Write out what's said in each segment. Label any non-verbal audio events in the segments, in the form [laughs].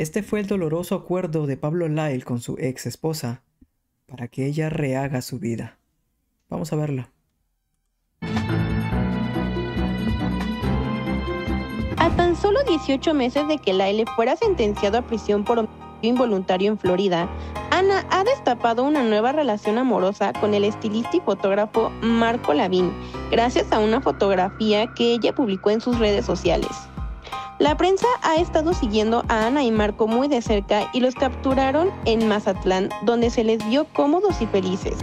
Este fue el doloroso acuerdo de Pablo Lyle con su ex esposa para que ella rehaga su vida. Vamos a verlo. A tan solo 18 meses de que Lyle fuera sentenciado a prisión por homicidio involuntario en Florida, Ana ha destapado una nueva relación amorosa con el estilista y fotógrafo Marco Lavín, gracias a una fotografía que ella publicó en sus redes sociales. La prensa ha estado siguiendo a Ana y Marco muy de cerca y los capturaron en Mazatlán, donde se les vio cómodos y felices.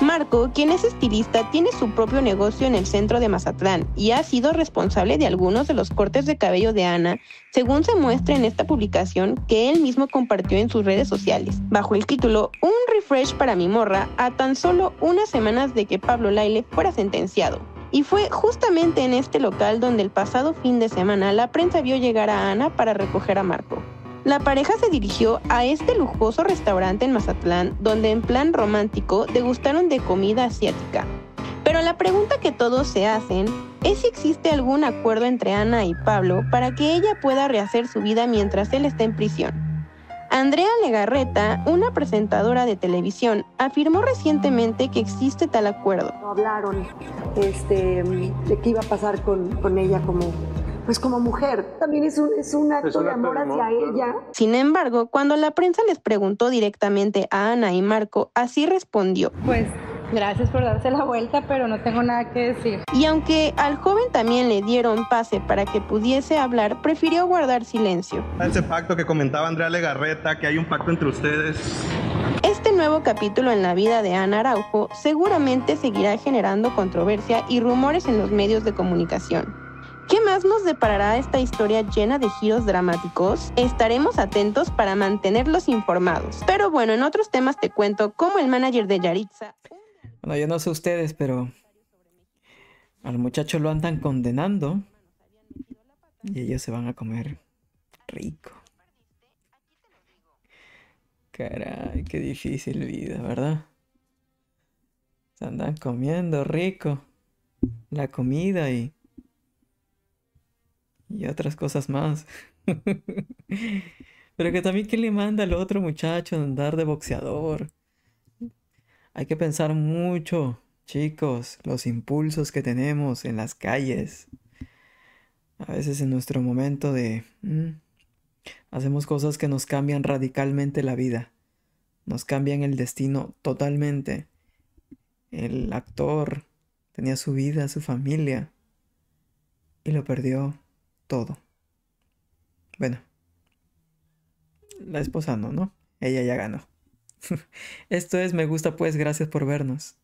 Marco, quien es estilista, tiene su propio negocio en el centro de Mazatlán y ha sido responsable de algunos de los cortes de cabello de Ana, según se muestra en esta publicación que él mismo compartió en sus redes sociales, bajo el título Un refresh para mi morra a tan solo unas semanas de que Pablo Laile fuera sentenciado. Y fue justamente en este local donde el pasado fin de semana la prensa vio llegar a Ana para recoger a Marco. La pareja se dirigió a este lujoso restaurante en Mazatlán, donde en plan romántico degustaron de comida asiática. Pero la pregunta que todos se hacen es si existe algún acuerdo entre Ana y Pablo para que ella pueda rehacer su vida mientras él está en prisión. Andrea Legarreta, una presentadora de televisión, afirmó recientemente que existe tal acuerdo. Hablaron este, de qué iba a pasar con, con ella como pues como mujer. También es un, es un acto de amor hacia ella. Sin embargo, cuando la prensa les preguntó directamente a Ana y Marco, así respondió. Pues Gracias por darse la vuelta, pero no tengo nada que decir. Y aunque al joven también le dieron pase para que pudiese hablar, prefirió guardar silencio. Ese pacto que comentaba Andrea Legarreta, que hay un pacto entre ustedes. Este nuevo capítulo en la vida de Ana Araujo seguramente seguirá generando controversia y rumores en los medios de comunicación. ¿Qué más nos deparará esta historia llena de giros dramáticos? Estaremos atentos para mantenerlos informados. Pero bueno, en otros temas te cuento cómo el manager de Yaritza... Bueno, yo no sé ustedes, pero al muchacho lo andan condenando y ellos se van a comer rico. Caray, qué difícil vida, ¿verdad? Se andan comiendo rico la comida y y otras cosas más. [laughs] Pero que también que le manda al otro muchacho andar de boxeador. Hay que pensar mucho, chicos, los impulsos que tenemos en las calles. A veces en nuestro momento de... Mm, hacemos cosas que nos cambian radicalmente la vida. Nos cambian el destino totalmente. El actor tenía su vida, su familia. Y lo perdió todo. Bueno, la esposa no, ¿no? Ella ya ganó. [laughs] Esto es Me gusta pues, gracias por vernos.